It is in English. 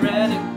bread